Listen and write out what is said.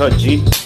cut, G.